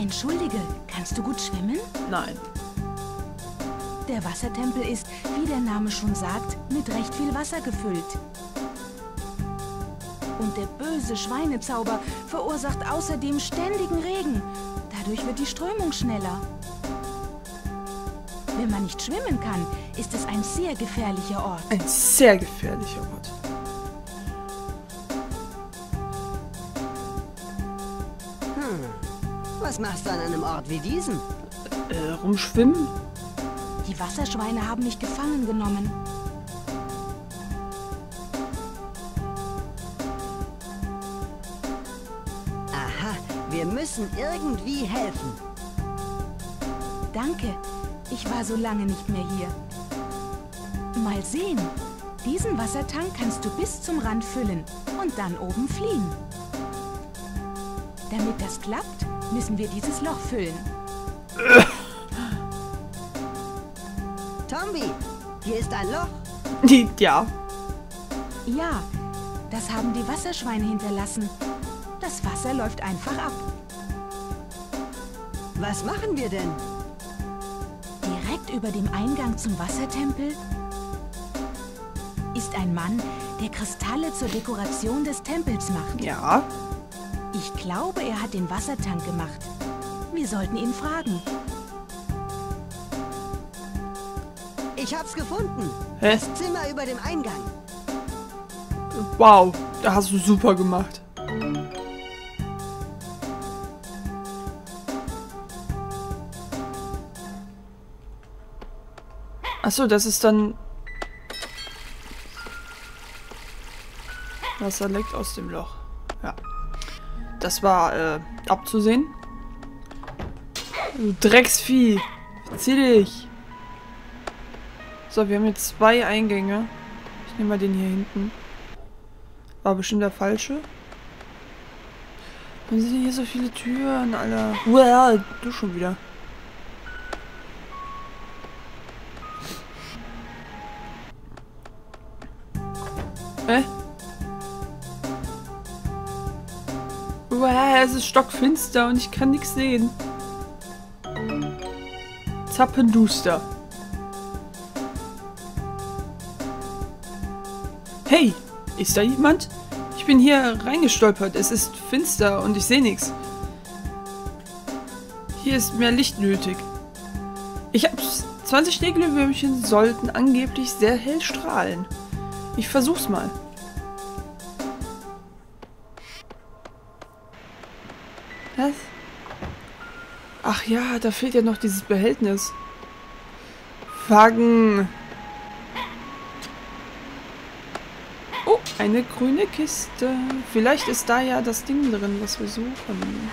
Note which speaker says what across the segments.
Speaker 1: Entschuldige, kannst du gut schwimmen?
Speaker 2: Nein.
Speaker 1: Der Wassertempel ist, wie der Name schon sagt, mit recht viel Wasser gefüllt. Und der böse Schweinezauber verursacht außerdem ständigen Regen. Dadurch wird die Strömung schneller. Wenn man nicht schwimmen kann, ist es ein sehr gefährlicher Ort.
Speaker 2: Ein sehr gefährlicher Ort.
Speaker 3: Was machst du an einem Ort wie diesem?
Speaker 2: Äh, rumschwimmen?
Speaker 1: Die Wasserschweine haben mich gefangen genommen.
Speaker 3: Aha, wir müssen irgendwie helfen.
Speaker 1: Danke. Ich war so lange nicht mehr hier. Mal sehen. Diesen Wassertank kannst du bis zum Rand füllen und dann oben fliehen. Damit das klappt, müssen wir dieses Loch füllen.
Speaker 3: Tombi, hier ist ein Loch.
Speaker 2: Die, ja.
Speaker 1: Ja, das haben die Wasserschweine hinterlassen. Das Wasser läuft einfach ab.
Speaker 3: Was machen wir denn?
Speaker 1: Direkt über dem Eingang zum Wassertempel ist ein Mann, der Kristalle zur Dekoration des Tempels macht.
Speaker 2: Ja.
Speaker 1: Ich glaube, er hat den Wassertank gemacht. Wir sollten ihn fragen.
Speaker 3: Ich hab's gefunden.
Speaker 2: Hä?
Speaker 3: Das Zimmer über dem Eingang.
Speaker 2: Wow, da hast du super gemacht. Achso, das ist dann... Wasser leckt aus dem Loch. Ja. Das war äh, abzusehen. Du Drecksvieh. Zieh dich. So, wir haben jetzt zwei Eingänge. Ich nehme mal den hier hinten. War bestimmt der falsche. Warum sind hier so viele Türen, Alter? Uah, du schon wieder. Ist stockfinster und ich kann nichts sehen. Zappenduster. Hey, ist da jemand? Ich bin hier reingestolpert. Es ist finster und ich sehe nichts. Hier ist mehr Licht nötig. Ich hab's. 20 Schneeglöwürmchen sollten angeblich sehr hell strahlen. Ich versuch's mal. Ach ja, da fehlt ja noch dieses Behältnis. Wagen. Oh, eine grüne Kiste. Vielleicht ist da ja das Ding drin, was wir suchen.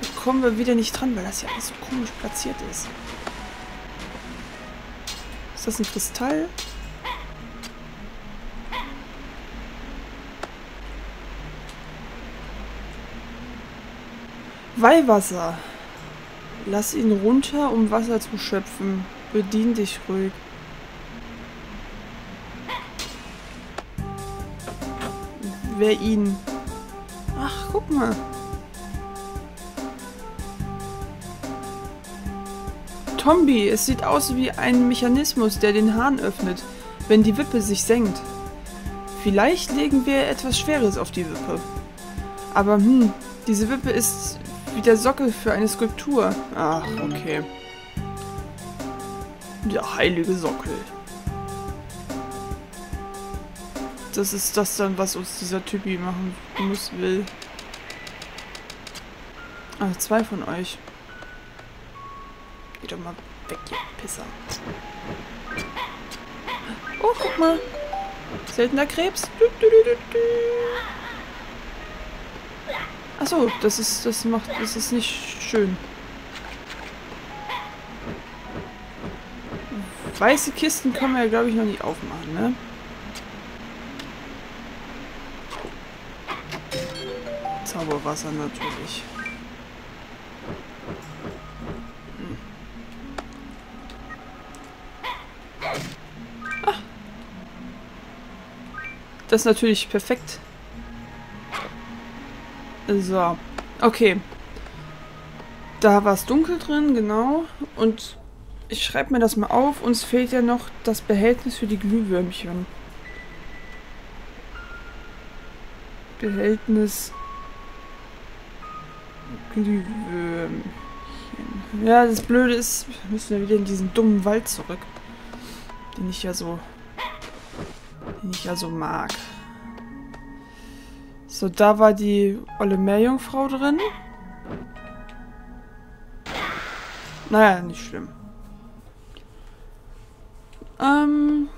Speaker 2: Da kommen wir wieder nicht dran, weil das ja alles so komisch platziert ist. Ist das ein Kristall? Weihwasser. Lass ihn runter, um Wasser zu schöpfen. Bedien dich ruhig. Wer ihn? Ach, guck mal. Tombi, es sieht aus wie ein Mechanismus, der den Hahn öffnet, wenn die Wippe sich senkt. Vielleicht legen wir etwas Schweres auf die Wippe. Aber hm, diese Wippe ist wie der Sockel für eine Skulptur. Ach, okay. Der heilige Sockel. Das ist das dann, was uns dieser Typi machen muss, will. Ah, zwei von euch. Geht doch mal weg, ihr Pisser. Oh, guck mal. Seltener Krebs. Du, du, du, du, du. Achso, das ist, das macht, das ist nicht schön. Weiße Kisten kann man ja, glaube ich, noch nicht aufmachen, ne? Zauberwasser natürlich. Hm. Ah. Das ist natürlich perfekt. So. Okay. Da war es dunkel drin, genau. Und ich schreibe mir das mal auf. Uns fehlt ja noch das Behältnis für die Glühwürmchen. Behältnis Glühwürmchen. Ja, das Blöde ist, wir müssen ja wieder in diesen dummen Wald zurück. Den ich ja so... Den ich ja so mag. So, da war die olle Meerjungfrau drin. Naja, nicht schlimm. Ähm...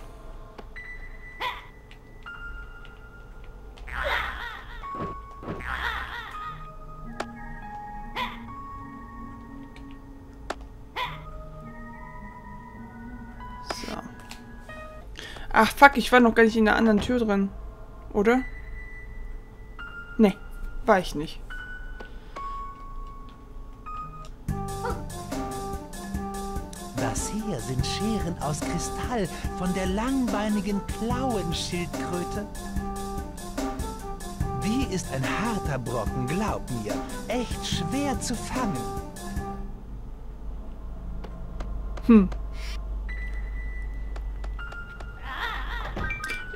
Speaker 2: Ach, fuck, ich war noch gar nicht in der anderen Tür drin. Oder? War ich nicht.
Speaker 4: Das hier sind Scheren aus Kristall von der langbeinigen Klauenschildkröte. Die ist ein harter Brocken, glaub mir. Echt schwer zu fangen.
Speaker 2: Hm.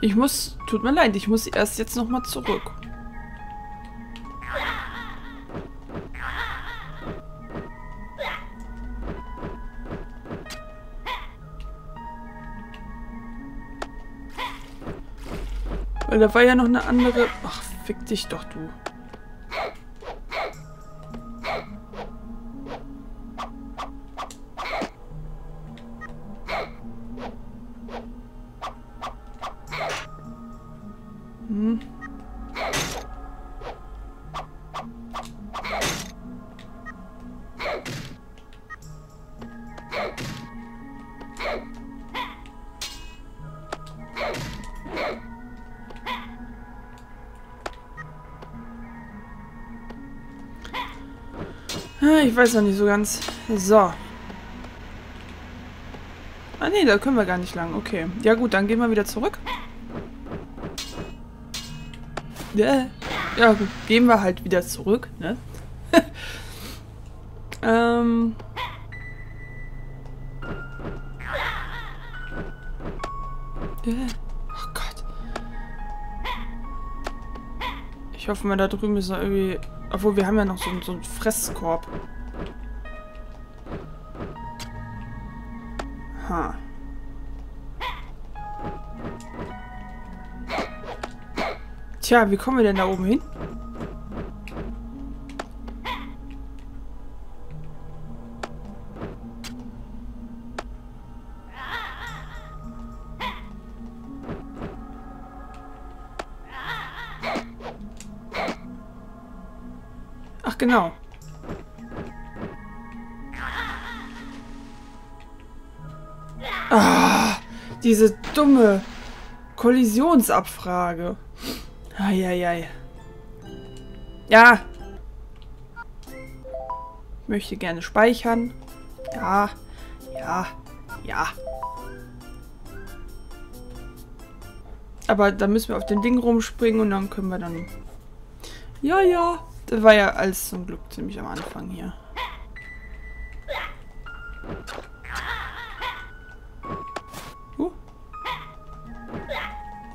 Speaker 2: Ich muss, tut mir leid, ich muss erst jetzt nochmal zurück. Da war ja noch eine andere... Ach, fick dich doch, du. Ich weiß noch nicht so ganz. So. Ah nee, da können wir gar nicht lang. Okay. Ja gut, dann gehen wir wieder zurück. Ja, ja gehen wir halt wieder zurück, ne? ähm. Ja. Oh Gott. Ich hoffe mal, da drüben ist noch irgendwie... Obwohl, wir haben ja noch so, so einen Fresskorb. Ha. Tja, wie kommen wir denn da oben hin? Ah, diese dumme Kollisionsabfrage. Eieiei. Ja. Ich möchte gerne speichern. Ja. Ja. Ja. Aber da müssen wir auf dem Ding rumspringen und dann können wir dann... Ja, ja. Das war ja alles zum Glück ziemlich am Anfang hier.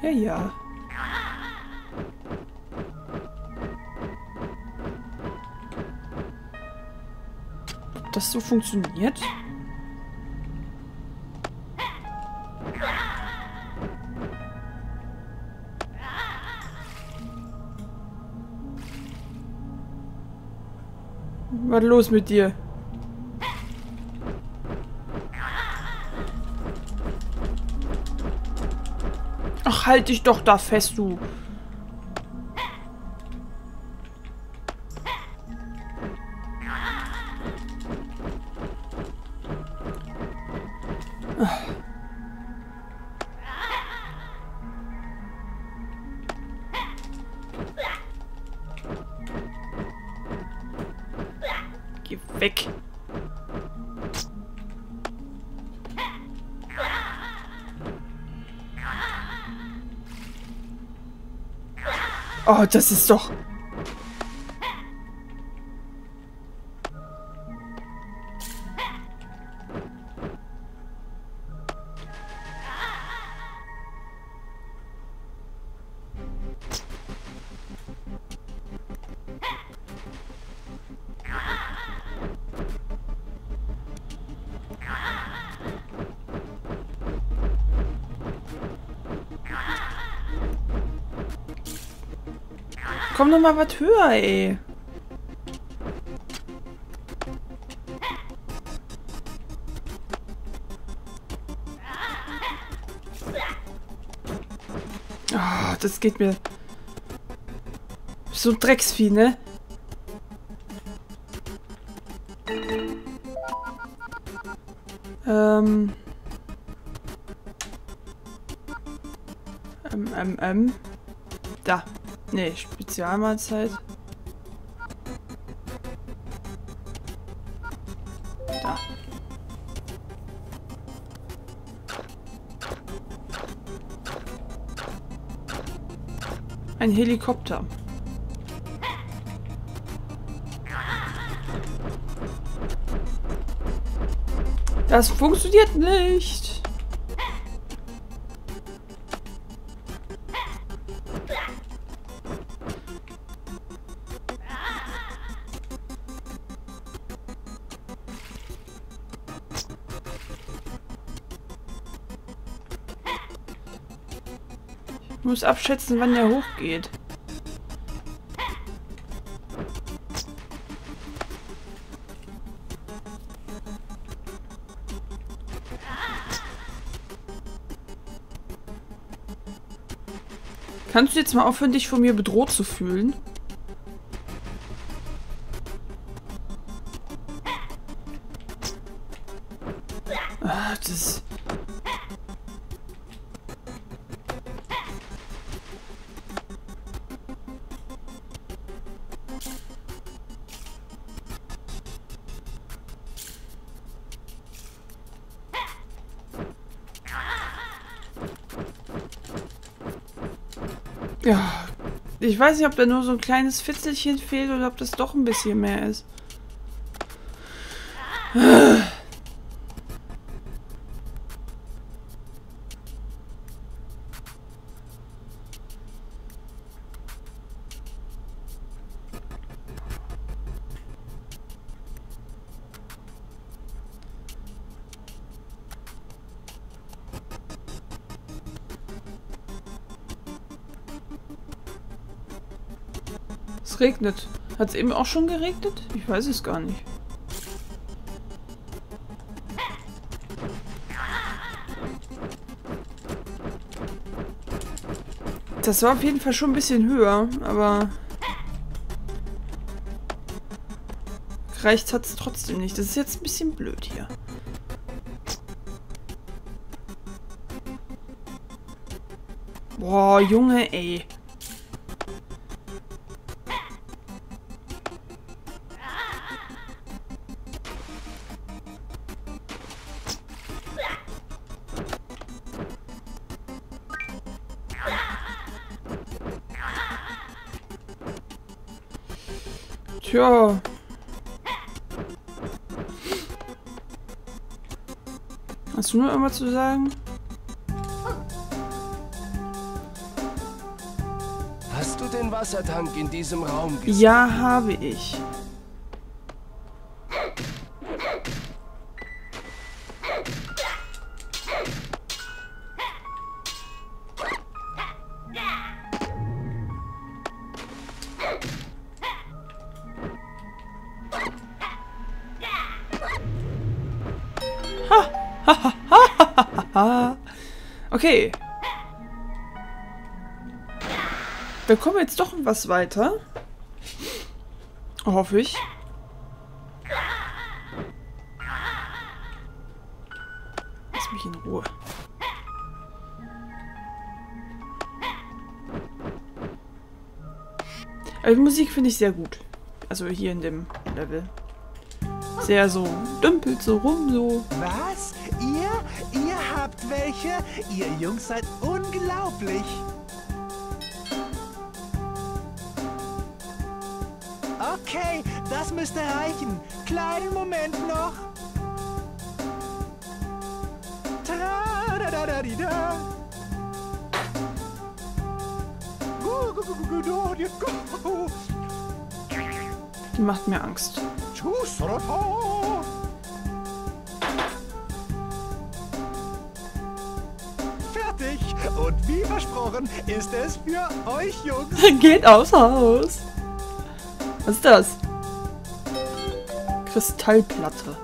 Speaker 2: Ja, ja. Das so funktioniert? Was los mit dir? Ach, halt dich doch da fest, du. Oh, das ist doch... Komm noch mal was höher, ey. Ah, das geht mir. So ein Drecksvieh, ne? Ähm. Ähm, ähm, ähm. Da. Nee, Spezialmahlzeit. Da. Ein Helikopter. Das funktioniert nicht. Ich muss abschätzen, wann der hochgeht. Kannst du jetzt mal aufhören, dich von mir bedroht zu fühlen? Ah, das... ich weiß nicht, ob da nur so ein kleines Fitzelchen fehlt oder ob das doch ein bisschen mehr ist. Regnet. Hat es eben auch schon geregnet? Ich weiß es gar nicht. Das war auf jeden Fall schon ein bisschen höher, aber... Reicht hat es trotzdem nicht. Das ist jetzt ein bisschen blöd hier. Boah, Junge, ey. Tja. Hast du noch irgendwas zu sagen?
Speaker 5: Hast du den Wassertank in diesem Raum gesehen?
Speaker 2: Ja, habe ich. Okay. Wir kommen jetzt doch was weiter. Hoffe ich. Lass mich in Ruhe. Aber die Musik finde ich sehr gut. Also hier in dem Level. Sehr so, dümpelt so rum, so.
Speaker 4: Was? Ihr? Ihr Jungs seid unglaublich. Okay, das müsste reichen. Kleinen Moment noch. Gu- gu- gu- gu- gu- gu-
Speaker 2: Die macht mir Angst.
Speaker 4: Tschüss-ra-ta. Wie versprochen ist es für euch Jungs.
Speaker 2: Geht aufs Haus. Was ist das? Kristallplatte.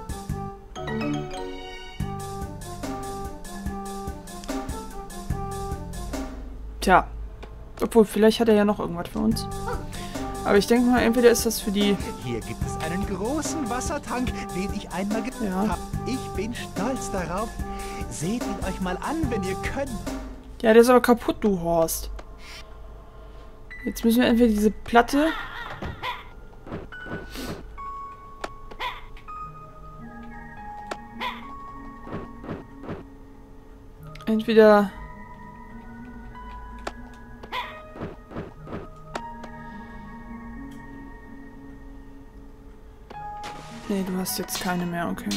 Speaker 2: Tja. Obwohl, vielleicht hat er ja noch irgendwas für uns. Aber ich denke mal, entweder ist das für die...
Speaker 4: Hier gibt es einen großen Wassertank, den ich einmal gebaut
Speaker 2: Ja.
Speaker 4: habe. Ich bin stolz darauf. Seht ihn euch mal an, wenn ihr könnt.
Speaker 2: Ja, der ist aber kaputt, du Horst. Jetzt müssen wir entweder diese Platte... Entweder... Nee, du hast jetzt keine mehr, okay.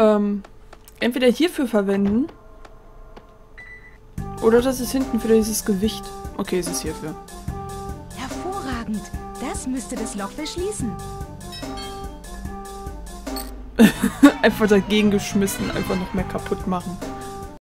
Speaker 2: Ähm, entweder hierfür verwenden. Oder das ist hinten für dieses Gewicht. Okay, es ist hierfür.
Speaker 1: Hervorragend. Das müsste das Loch verschließen.
Speaker 2: Einfach dagegen geschmissen, einfach noch mehr kaputt machen.